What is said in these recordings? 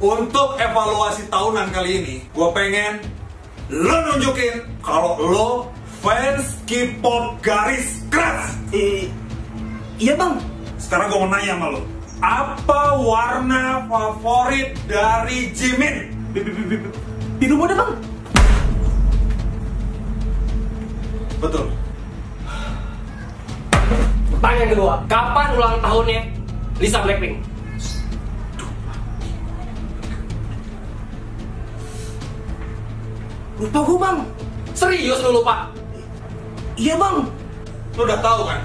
Untuk evaluasi tahunan kali ini, gue pengen lo nunjukin kalau lo fans K-pop garis keras. Eh, iya bang. Sekarang gue mau nanya sama lo, apa warna favorit dari Jimin? Biru muda bang. Betul. Pertanyaan kedua, kapan ulang tahunnya Lisa Blackpink? Lupa gue bang. Serius lu lupa? Iya bang. Lo udah tahu kan?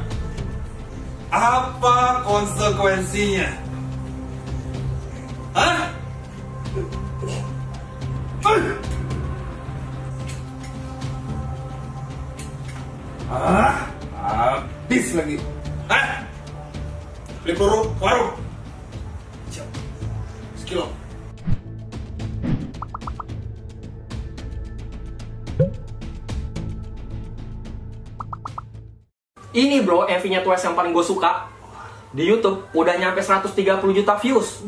Apa konsekuensinya? Hah? Ah, habis lagi. Hah? Beli peluru warung. Ini bro, MV-nya Twice yang paling gue suka di YouTube udah nyampe 130 juta views.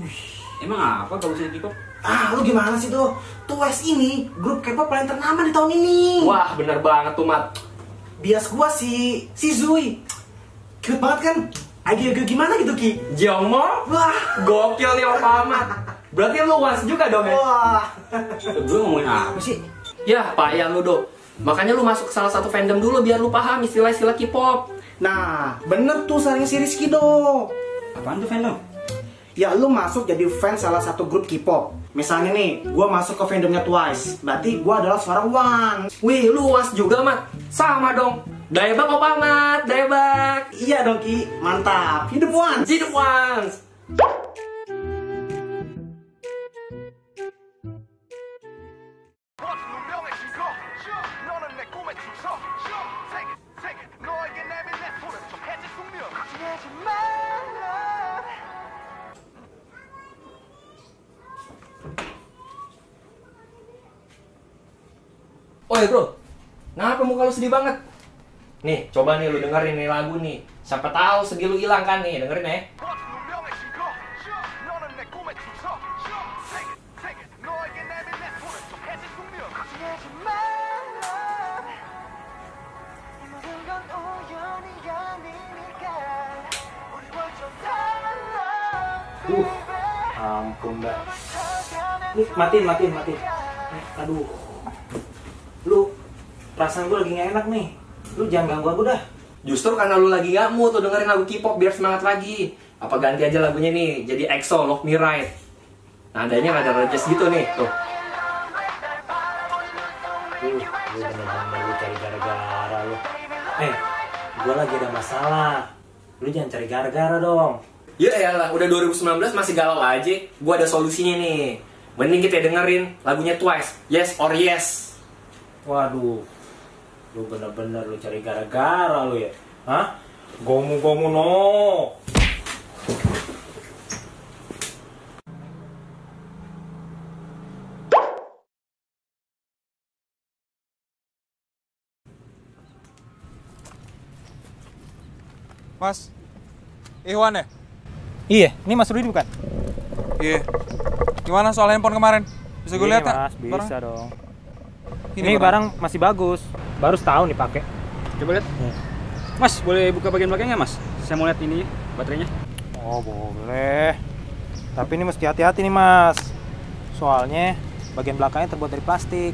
Emang apa bagusnya K-pop? Ah, lu gimana sih tuh? Twice ini grup K-pop paling ternama di tahun ini. Wah, bener banget tuh Mat. Bias gua si si Zui. Cute banget kan? Agak-agak gimana gitu Ki? Jongmo, Wah. gokil nih Opa Ahmad. Berarti lu was juga dong ya? Wah. Gue ngomongin apa sih? Ya, Pak ya lu do. Makanya lu masuk ke salah satu fandom dulu biar lu paham istilah-istilah K-pop. Nah, bener tuh saring si Rizky do. Apaan tuh fandom? Ya lu masuk jadi fans salah satu grup K-pop. Misalnya nih, gua masuk ke fandomnya Twice. Berarti gua adalah seorang One. Wih, lu was juga, Mat. Sama dong. Daebak Opa Ahmad, Daebak. Iya dong Ki, mantap. Hidup One. Hidup once. Woi bro, ngapa muka lu sedih banget? Nih, coba nih lu dengerin nih lagu nih. Siapa tahu sedih lu hilang kan nih, dengerin ya. Uh, ampun dah. Nih, matiin, matiin, matiin. Eh, aduh. Perasaan gue lagi gak enak nih. Lu jangan ganggu aku dah. Justru karena lu lagi gak mood tuh dengerin lagu K-pop biar semangat lagi. Apa ganti aja lagunya nih, jadi EXO, Love Me Right. Nadanya ada rejes gitu nih, tuh. Lu, lu bener-bener lu cari gara-gara lu. Eh, gue lagi ada masalah. Lu jangan cari gara-gara dong. Ya elah, udah 2019 masih galau aja. Gua ada solusinya nih. Mending kita dengerin lagunya Twice, Yes or Yes. Waduh, lu bener-bener lu cari gara-gara lu ya. Hah? Gomu-gomu no. Mas, Iwan ya? Iya, ini Mas Rudi bukan? Iya. Gimana soal handphone kemarin? Bisa gue Ini, lihat ya? Mas, bisa dong. Ini, Ini, barang masih bagus. Baru setahun dipakai. Coba lihat. Mas, boleh buka bagian belakangnya, Mas? Saya mau lihat ini baterainya. Oh, boleh. Tapi ini mesti hati-hati nih, Mas. Soalnya bagian belakangnya terbuat dari plastik.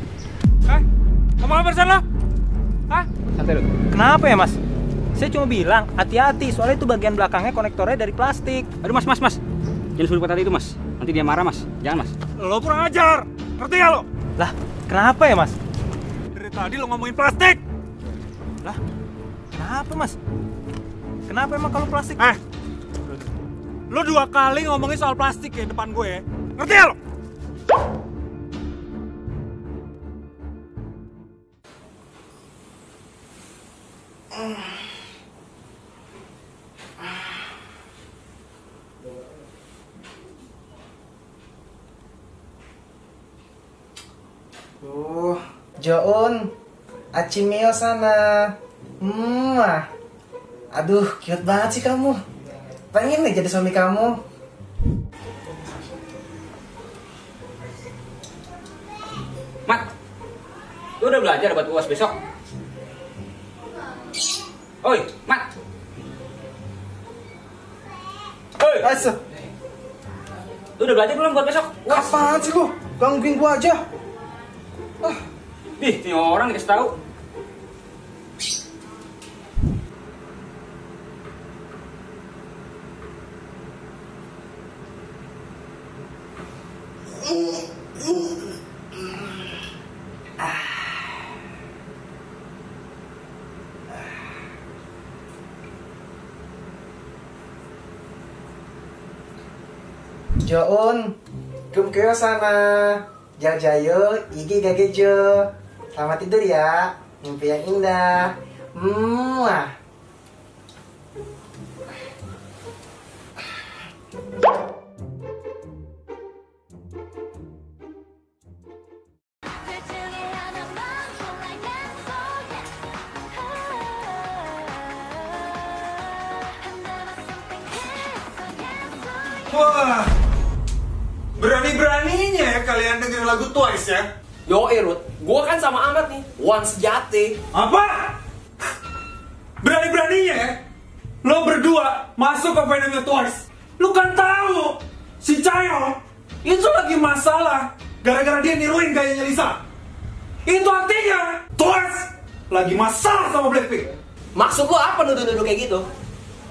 Eh, ngomong apa sana? Hah? Santai dulu. Kenapa ya, Mas? Saya cuma bilang hati-hati, soalnya itu bagian belakangnya konektornya dari plastik. Aduh, Mas, Mas, Mas. Jangan suruh tadi itu, Mas. Nanti dia marah, Mas. Jangan, Mas. Lo kurang ajar. Ngerti gak lo? Lah, kenapa ya, Mas? Tadi lo ngomongin plastik. Lah, kenapa, Mas? Kenapa emang kalau plastik? Eh, lo dua kali ngomongin soal plastik ya depan gue ya. Ngerti gak lo? Tuh, Joon, Achimio sana. Hmm, aduh, cute banget sih kamu. Pengen nih jadi suami kamu. Mat, lu udah belajar buat uas besok? Oi, Mat. Oi. Asa. Lu udah belajar belum buat besok? Apaan sih lu? Gangguin gua aja. Ih, ini orang dikasih tahu. Joon, kumkeo sana. Jajayo, igi gagejo. Selamat tidur ya. Mimpi yang indah. Muah. Wah, berani-beraninya ya kalian dengerin lagu Twice ya? Yo, Erut, gua kan sama Ahmad nih, one sejati. Apa? Berani-beraninya ya? Lo berdua masuk ke fandomnya Twice. Lo kan tahu si Chayo itu lagi masalah gara-gara dia niruin gayanya Lisa. Itu artinya Twice lagi masalah sama Blackpink. Maksud lu apa nuduh-nuduh kayak gitu?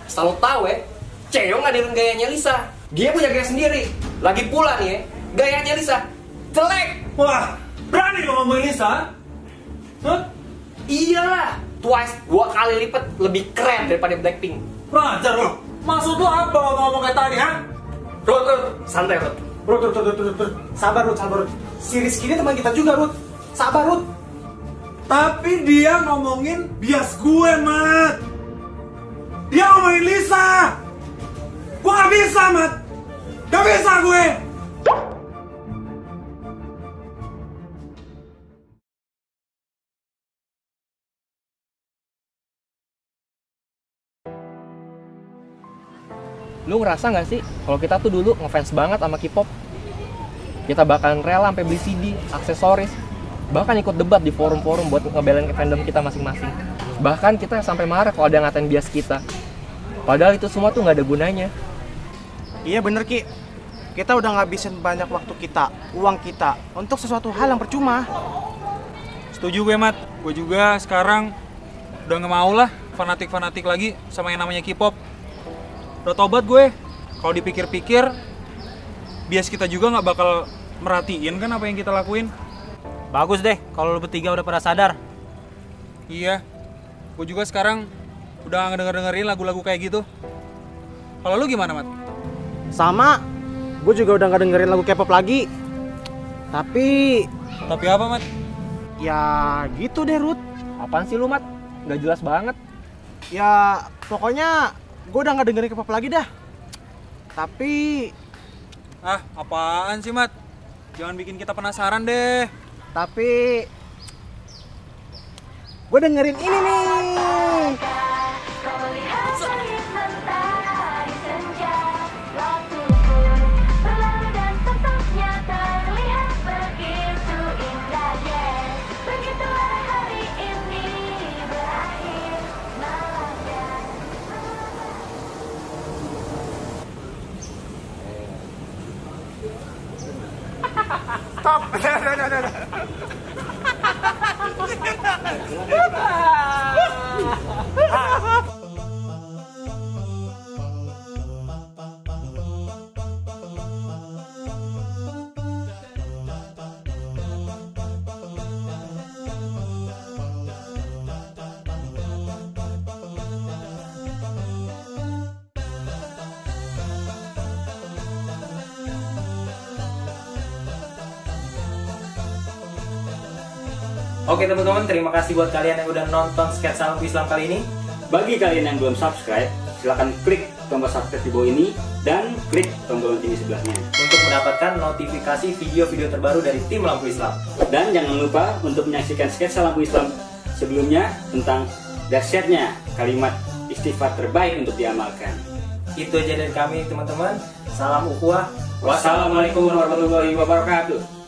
Asal lu tahu ya, Ceo ngadirin gayanya Lisa. Dia punya gaya sendiri. Lagi pula nih ya, gayanya Lisa jelek. Wah, berani lo ngomongin Lisa? Hah? Iyalah, Twice dua kali lipat lebih keren daripada Blackpink. Rajar lo. Maksud lo apa ngomong-ngomong kayak tadi, ha? Rut, Rut, santai Rut. Rut, Rut, Rut, Rut, Rut. Sabar, Rut, sabar, Rut. Si Rizky ini teman kita juga, Rut. Sabar, Rut. Tapi dia ngomongin bias gue, Mat. Dia ngomongin Lisa. Gue gak bisa, Mat. Gak bisa gue. Lu ngerasa nggak sih kalau kita tuh dulu ngefans banget sama K-pop? Kita bakalan rela sampai beli CD, aksesoris, bahkan ikut debat di forum-forum buat ngebelain ke fandom kita masing-masing. Bahkan kita sampai marah kalau ada yang ngatain bias kita. Padahal itu semua tuh nggak ada gunanya. Iya bener Ki. Kita udah ngabisin banyak waktu kita, uang kita untuk sesuatu hal yang percuma. Setuju gue, Mat. Gue juga sekarang udah nggak mau lah fanatik-fanatik lagi sama yang namanya K-pop. Udah tobat gue. Kalau dipikir-pikir, bias kita juga nggak bakal merhatiin kan apa yang kita lakuin. Bagus deh kalau lu bertiga udah pada sadar. Iya, gue juga sekarang udah ngedenger dengerin lagu-lagu kayak gitu. Kalau lu gimana, Mat? Sama, gue juga udah nggak dengerin lagu K-pop lagi. Tapi Tapi apa, Mat? ya gitu deh Ruth. Apaan sih lu, Mat? Nggak jelas banget. Ya pokoknya gue udah nggak dengerin K-pop lagi dah. Tapi Ah, apaan sih, Mat? Jangan bikin kita penasaran deh. tapi gue dengerin ini nih. ¿verdad? Oke teman-teman, terima kasih buat kalian yang udah nonton sketsa Lampu Islam kali ini. Bagi kalian yang belum subscribe, silahkan klik tombol subscribe di bawah ini dan klik tombol lonceng di sebelahnya. Untuk mendapatkan notifikasi video-video terbaru dari tim Lampu Islam. Dan jangan lupa untuk menyaksikan sketsa lampu Islam sebelumnya tentang dahsyatnya kalimat istighfar terbaik untuk diamalkan. Itu aja dari kami teman-teman. Salam ukhuwah. Wassalamualaikum warahmatullahi wabarakatuh.